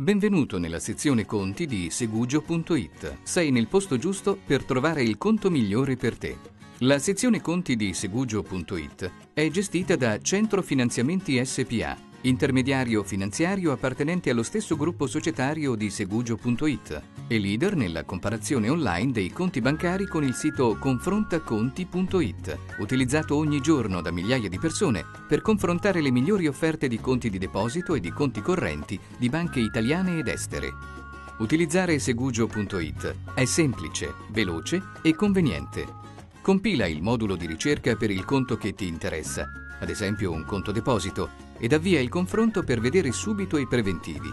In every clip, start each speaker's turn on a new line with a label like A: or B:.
A: Benvenuto nella sezione conti di segugio.it. Sei nel posto giusto per trovare il conto migliore per te. La sezione conti di segugio.it è gestita da Centro Finanziamenti SPA intermediario finanziario appartenente allo stesso gruppo societario di Segugio.it e leader nella comparazione online dei conti bancari con il sito confrontaconti.it, utilizzato ogni giorno da migliaia di persone per confrontare le migliori offerte di conti di deposito e di conti correnti di banche italiane ed estere. Utilizzare Segugio.it è semplice, veloce e conveniente. Compila il modulo di ricerca per il conto che ti interessa, ad esempio un conto deposito, ed avvia il confronto per vedere subito i preventivi.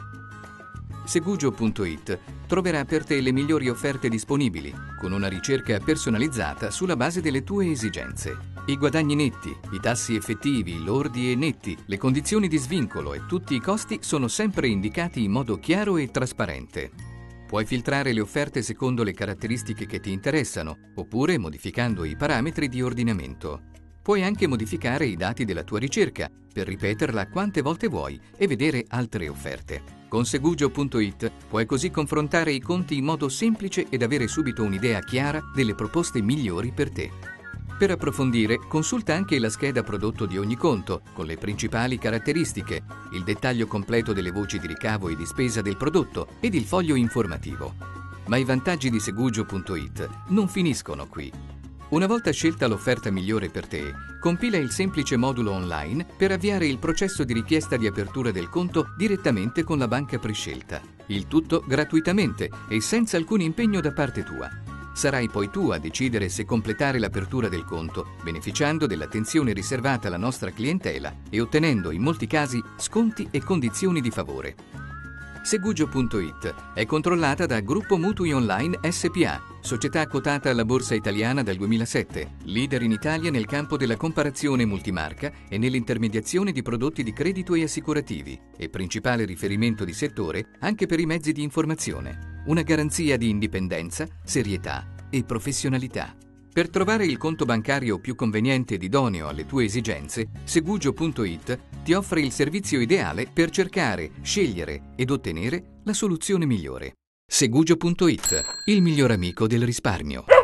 A: Segugio.it troverà per te le migliori offerte disponibili, con una ricerca personalizzata sulla base delle tue esigenze. I guadagni netti, i tassi effettivi, lordi e netti, le condizioni di svincolo e tutti i costi sono sempre indicati in modo chiaro e trasparente. Puoi filtrare le offerte secondo le caratteristiche che ti interessano, oppure modificando i parametri di ordinamento. Puoi anche modificare i dati della tua ricerca per ripeterla quante volte vuoi e vedere altre offerte. Con Segugio.it puoi così confrontare i conti in modo semplice ed avere subito un'idea chiara delle proposte migliori per te. Per approfondire, consulta anche la scheda prodotto di ogni conto, con le principali caratteristiche, il dettaglio completo delle voci di ricavo e di spesa del prodotto ed il foglio informativo. Ma i vantaggi di Segugio.it non finiscono qui. Una volta scelta l'offerta migliore per te, compila il semplice modulo online per avviare il processo di richiesta di apertura del conto direttamente con la banca prescelta. Il tutto gratuitamente e senza alcun impegno da parte tua. Sarai poi tu a decidere se completare l'apertura del conto, beneficiando dell'attenzione riservata alla nostra clientela e ottenendo in molti casi sconti e condizioni di favore. Segugio.it è controllata da Gruppo Mutui Online SPA, società quotata alla Borsa Italiana dal 2007, leader in Italia nel campo della comparazione multimarca e nell'intermediazione di prodotti di credito e assicurativi e principale riferimento di settore anche per i mezzi di informazione. Una garanzia di indipendenza, serietà e professionalità. Per trovare il conto bancario più conveniente ed idoneo alle tue esigenze, Segugio.it ti offre il servizio ideale per cercare, scegliere ed ottenere la soluzione migliore. Segugio.it, il miglior amico del risparmio.